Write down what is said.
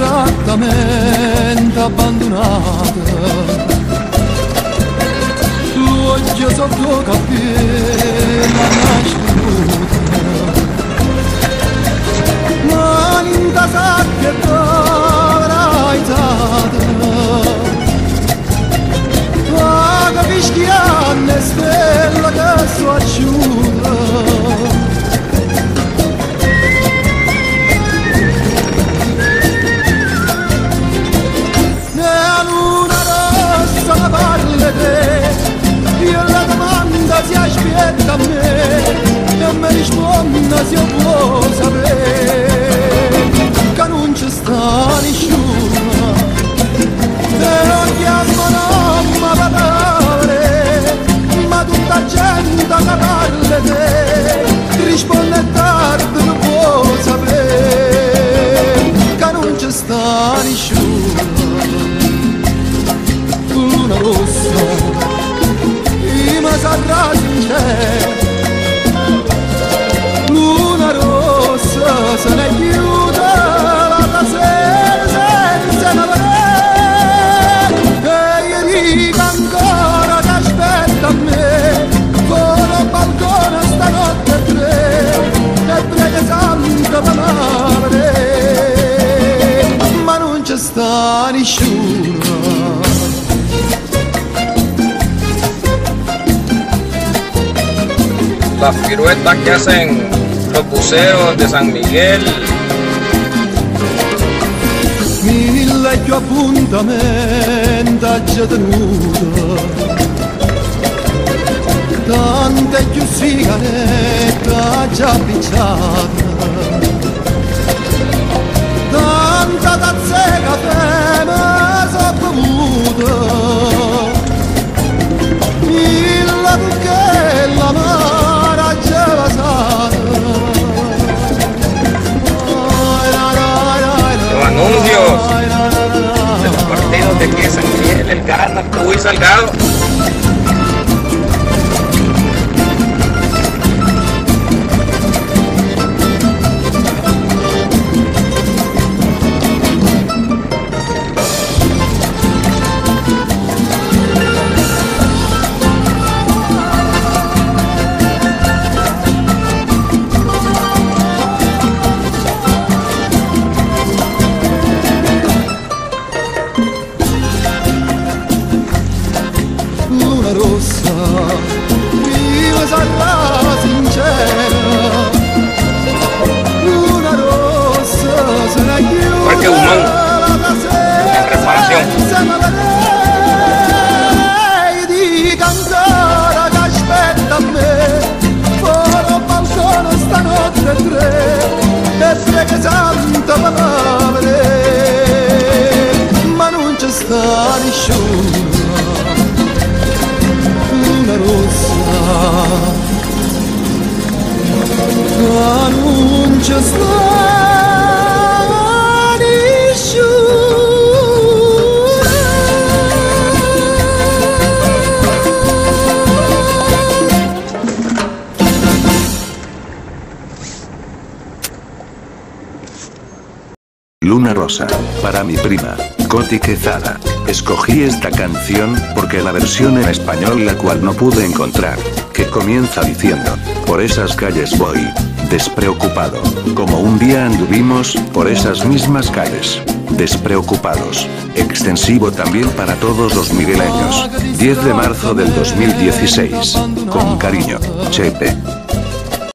distrattamente abbandonata. L'occhio sotto e mi risponda se io può sapere che non ci sta nessuno e non chiamano ma parole ma tutta gente che parla te risponde tardi non può sapere che non ci sta nessuno luna rossa și ma sarà sta nessuno las piruetas que hacen los buceos de San Miguel, mille più appuntamenti già tenuto tante più sigarette già picciata la Luna Rosa, para mi prima, Coti Quezada. Escogí esta canción porque la versión en español la cual no pude encontrar, que comienza diciendo, por esas calles voy, despreocupado, como un día anduvimos, por esas mismas calles, despreocupados. Extensivo también para todos los migueleños. 10 de marzo del 2016. Con cariño, Chepe.